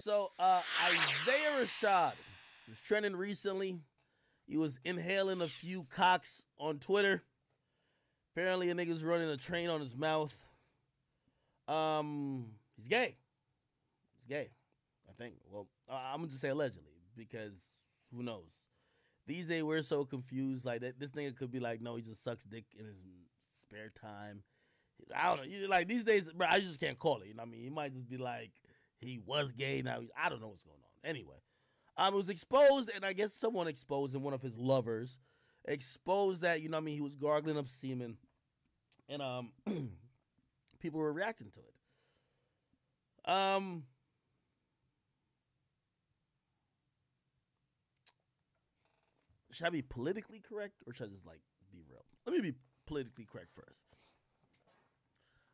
So uh, Isaiah Rashad was trending recently. He was inhaling a few cocks on Twitter. Apparently, a nigga's running a train on his mouth. Um, he's gay. He's gay. I think. Well, I'm gonna just say allegedly because who knows? These days we're so confused. Like that, this nigga could be like, no, he just sucks dick in his spare time. I don't know. Like these days, bro, I just can't call it. You know what I mean? He might just be like, he was gay. Now I don't know what's going on. Anyway, um, it was exposed, and I guess someone exposed, and one of his lovers exposed that you know what I mean he was gargling up semen, and um, people were reacting to it. Um. Should I be politically correct or should I just like be real? Let me be politically correct first.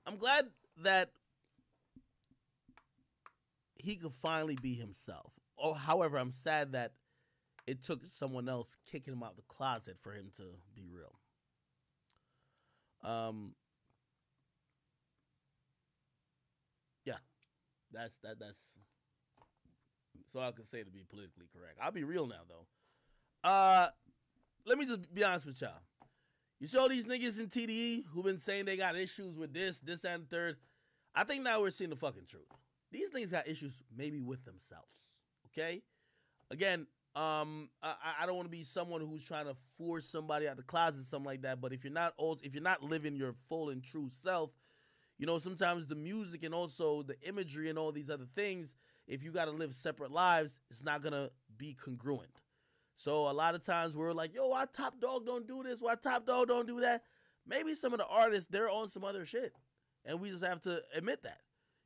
I'm glad that he could finally be himself. Oh, however, I'm sad that it took someone else kicking him out the closet for him to be real. Um, yeah, that's that. That's so I could say to be politically correct. I'll be real now though. Uh, let me just be honest with y'all. You saw these niggas in TDE who've been saying they got issues with this, this, and third. I think now we're seeing the fucking truth. These things got issues maybe with themselves. Okay? Again, um, I, I don't want to be someone who's trying to force somebody out the closet, something like that. But if you're not also if you're not living your full and true self, you know, sometimes the music and also the imagery and all these other things, if you got to live separate lives, it's not gonna be congruent. So a lot of times we're like, yo, why Top Dawg don't do this? Why Top Dawg don't do that? Maybe some of the artists they're on some other shit, and we just have to admit that.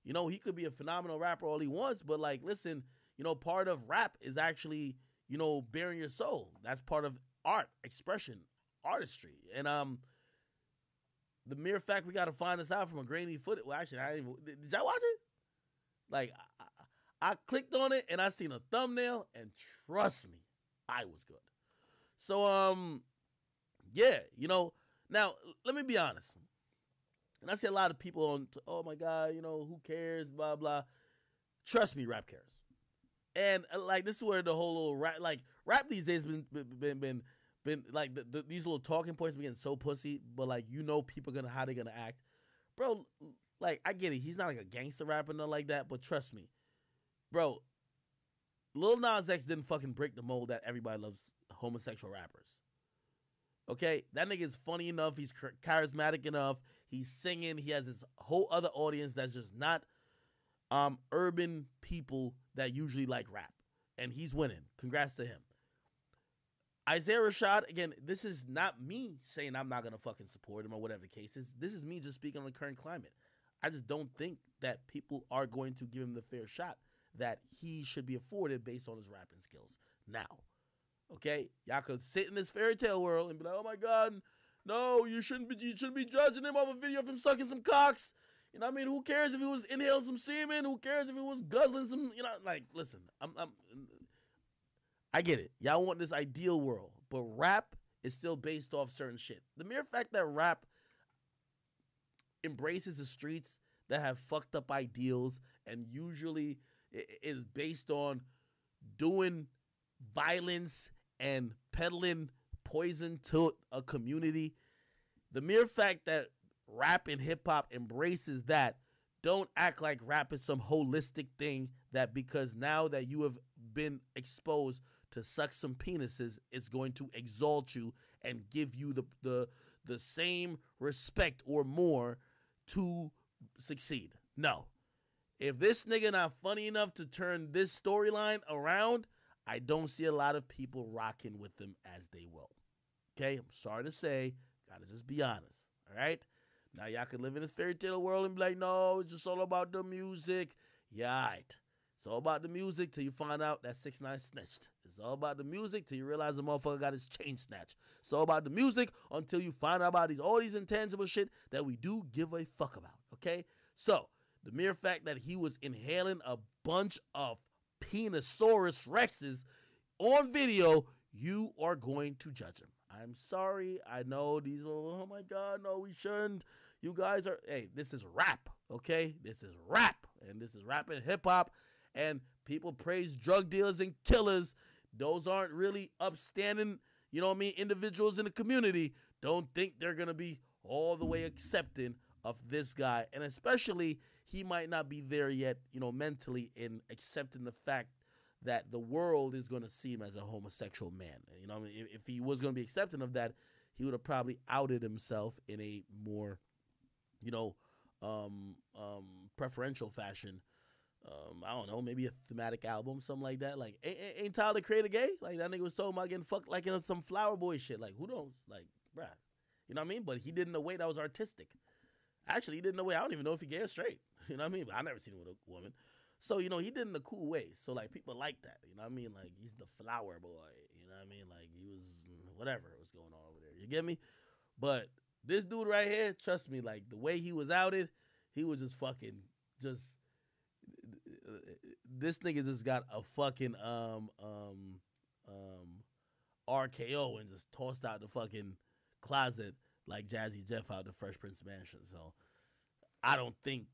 You know, he could be a phenomenal rapper all he wants, but like, listen, you know, part of rap is actually, you know, bearing your soul. That's part of art, expression, artistry, and um, the mere fact we got to find this out from a grainy footage. Well, actually, I didn't even, did y'all watch it? Like, I, I clicked on it and I seen a thumbnail, and trust me, I was good. So um yeah, you know, now let me be honest. And I see a lot of people on oh my god, you know, who cares, blah blah. Trust me, rap cares. And uh, like this is where the whole little rap like rap these days been been been been like the, the, these little talking points be getting so pussy, but like you know people gonna how they gonna act. Bro, like I get it. He's not like a gangster rapper nothing like that, but trust me. Bro, Lil Nas X didn't fucking break the mold that everybody loves homosexual rappers. Okay, that nigga is funny enough. He's charismatic enough. He's singing. He has this whole other audience that's just not um urban people that usually like rap, and he's winning. Congrats to him. Isaiah Rashad, again, this is not me saying I'm not gonna fucking support him or whatever the case is. This is me just speaking on the current climate. I just don't think that people are going to give him the fair shot that he should be afforded based on his rapping skills. Now, okay, y'all could sit in this fairy tale world and be like, "Oh my God, no, you shouldn't be, you shouldn't be judging him off a video of him sucking some cocks." You know what I mean? Who cares if he was inhaling some semen? Who cares if he was guzzling some? You know, like, listen, I'm, I'm, I get it. Y'all want this ideal world, but rap is still based off certain shit. The mere fact that rap embraces the streets that have fucked up ideals and usually is based on doing violence and peddling poison to a community. The mere fact that rap and hip hop embraces that, don't act like rap is some holistic thing that because now that you have been exposed to suck some penises, it's going to exalt you and give you the the the same respect or more to succeed. No. If this nigga not funny enough to turn this storyline around, I don't see a lot of people rocking with them as they will. Okay, I'm sorry to say, gotta just be honest. All right, now y'all can live in this fairy tale world and be like, no, it's just all about the music. Yeah, right. It's all about the music till you find out that six nine snitched. It's all about the music till you realize the motherfucker got his chain snatched. It's all about the music until you find out about these all these intangible shit that we do give a fuck about. Okay, so the mere fact that he was inhaling a bunch of Penisaurus Rexes on video, you are going to judge him. I'm sorry. I know these are, oh my God, no, we shouldn't. You guys are, hey, this is rap, okay? This is rap. And this is rap and hip hop. and people praise drug dealers and killers. Those aren't really upstanding, you know what I mean, individuals in the community. Don't think they're gonna be all the way accepting of this guy, and especially he might not be there yet, you know, mentally in accepting the fact that the world is going to see him as a homosexual man. You know, if, if he was going to be accepting of that, he would have probably outed himself in a more, you know, um, um, preferential fashion. Um, I don't know, maybe a thematic album, something like that. Like, ain't, ain't Tyler Creator gay? Like that nigga was talking about getting fucked like in some flower boy shit. Like, who knows? Like, bruh, you know what I mean? But he did in a way that was artistic. Actually, he did in a way I don't even know if he gay or straight. You know what I mean? But I never seen him with a woman. So you know he did in a cool way. So like people like that. You know what I mean? Like he's the flower boy. You know what I mean? Like he was whatever was going on over there. You get me? But this dude right here, trust me, like the way he was outed, he was just fucking just. This nigga just got a fucking um um um RKO and just tossed out the fucking closet like Jazzy Jeff out the Fresh Prince Mansion. So I don't think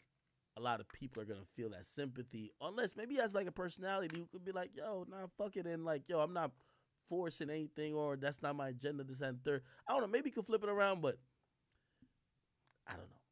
a lot of people are gonna feel that sympathy unless maybe has like a personality who could be like, yo, nah, fuck it, and like, yo, I'm not forcing anything or that's not my agenda. This and third. I don't know. Maybe he could flip it around, but I don't know.